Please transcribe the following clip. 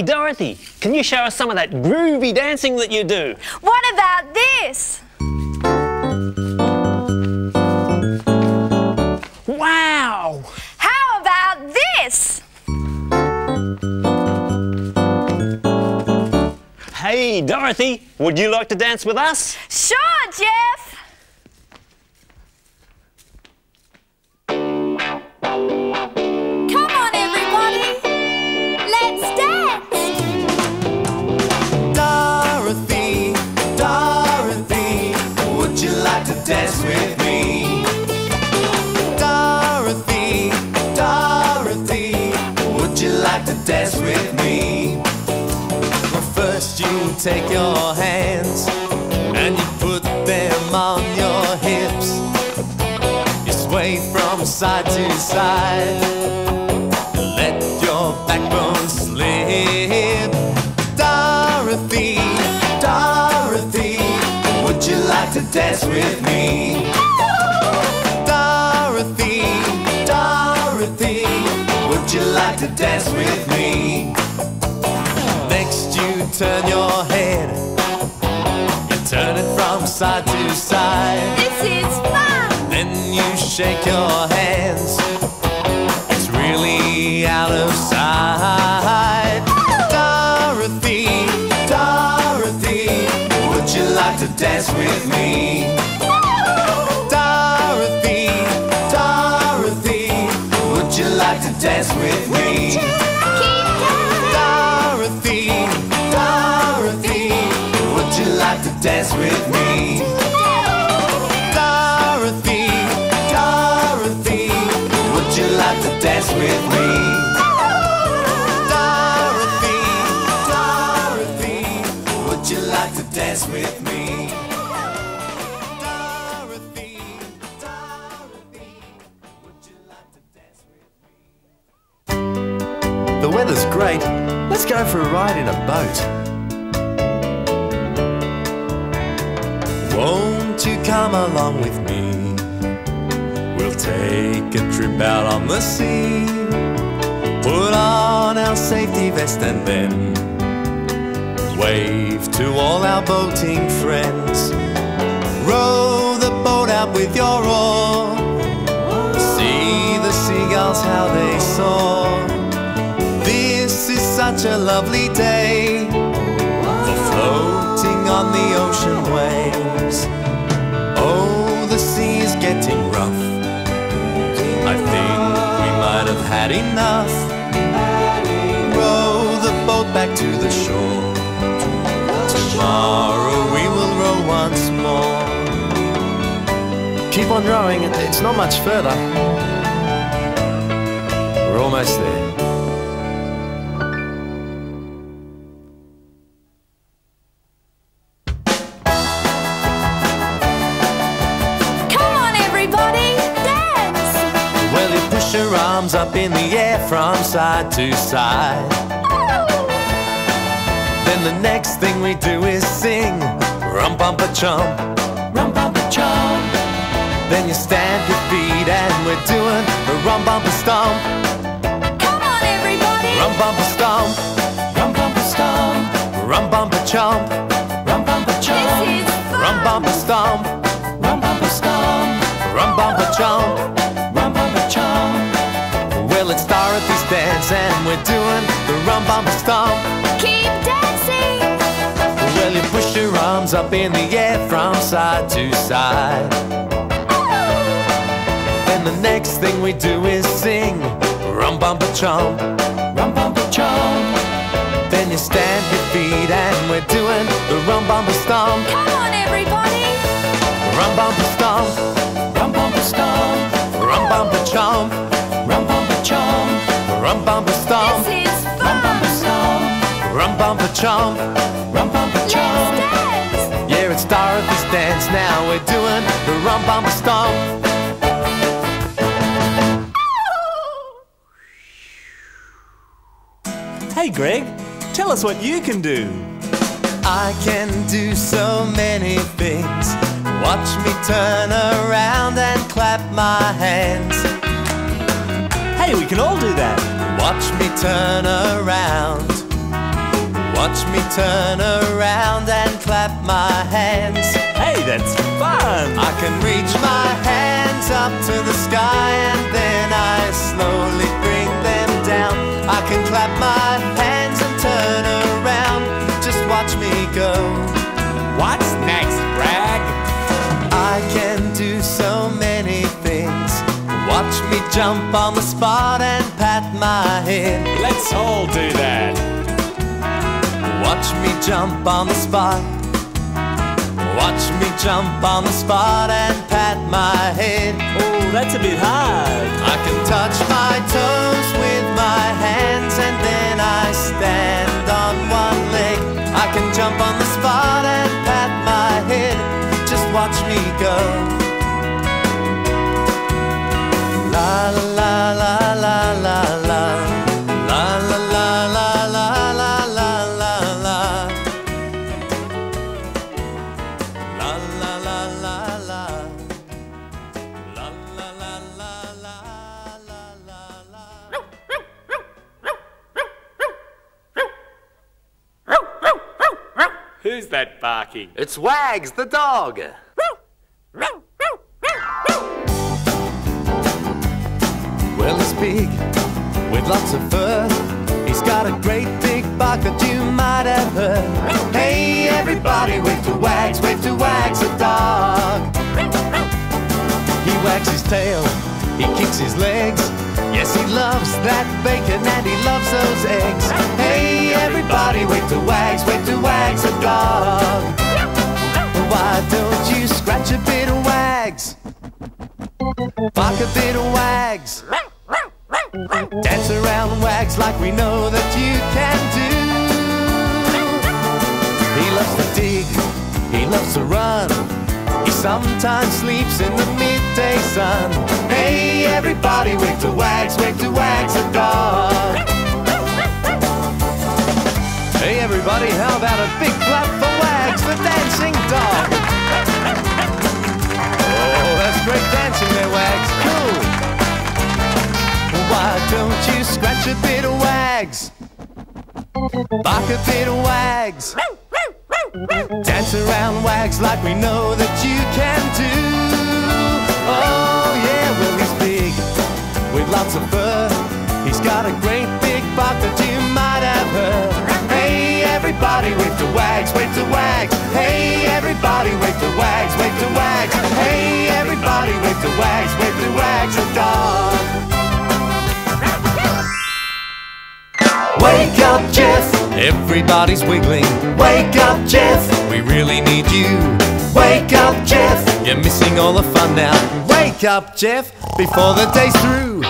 Hey, Dorothy, can you show us some of that groovy dancing that you do? What about this? Wow! How about this? Hey, Dorothy, would you like to dance with us? Sure, Jeff. Take your hands and you put them on your hips. You sway from side to side. Let your backbone slip. Dorothy, Dorothy, would you like to dance with me? Dorothy, Dorothy, would you like to dance with me? Next, you turn your head, you turn it from side to side. This is fun. Then you shake your hands. It's really out of sight. Dorothy, Dorothy, would you like to dance with me? Dorothy, Dorothy, would you like to dance with me? Dance with me? Dorothy, Dorothy, would you like to dance with me? Dorothy, Dorothy, would you like to dance with me? Dorothy, Dorothy, would you like to dance with me? The weather's great. Let's go for a ride in a boat. Won't you come along with me? We'll take a trip out on the sea. Put on our safety vest and then wave to all our boating friends. Row the boat out with your oar. See the seagulls how they soar. This is such a lovely day for floating on the ocean waves. Had enough. Row the boat back to the shore. Tomorrow we will row once more. Keep on rowing, it's not much further. We're almost there. Side to side. Then the next thing we do is sing Rum Bumpa Chump, Rum Bumpa Chump. Then you stamp your feet and we're doing the Romp Bomp A Stomp, Come on, everybody. Romp Bomp A Stomp, Romp Bomp A Stomp, Rum Bumpa Chump, we're doing the Romp Bomp A Stomp. Keep dancing. Well, you push your arms up in the air from side to side. Then the next thing we do is sing Rum Bumpa Chomp, Rum Bumpa Chomp. Then you stamp your feet and we're doing the Romp Bomp A Stomp, Come on, everybody. Romp Bomp A Stomp, Romp Bomp A Stomp, Rum Bumpa Chomp, Rum Chomp, Romp Bomp A Stomp, Rum fun. Bumpa Stomp, Rum Bumpa Chomp, Rum Bumpa Let's Chomp. dance. Yeah, it's Dorothy's dance now. We're doing the romp bomp a stomp. Hey Greg, tell us what you can do. I can do so many things. Watch me turn around and clap my hands. Hey, we can all do that. Watch me turn around Watch me turn around and clap my hands. Hey, that's fun! I can reach my hands up to the sky and then I slowly jump on the spot and pat my head. Let's all do that. Watch me jump on the spot. Watch me jump on the spot and pat my head. Oh, that's a bit hard. I can touch my toes with my hands and then I stand on one leg. I can jump on the spot and pat my head. Just watch me go. Who's that barking? It's Wags the dog. Big with lots of fur. He's got a great big bark that you might have heard. Hey, everybody, wave to Wags, wave to Wags the dog. He wags his tail, he kicks his legs. Yes, he loves that bacon and he loves those eggs. Hey, everybody, wave to Wags, wave to Wags the dog. Why don't you scratch a bit of Wags? Bark a bit of Wags. Around wags like we know that you can do. He loves to dig, he loves to run. He sometimes sleeps in the midday sun. Hey, everybody, wake to wags, wake to you scratch a bit of wags? Bark a bit of wags. Dance around wags like we know that you can do. Oh yeah, well he's big with lots of fur. He's got a great Wake up, Jeff. Everybody's wiggling. Wake up, Jeff. We really need you. Wake up, Jeff. You're missing all the fun now. Wake up, Jeff, before the day's through.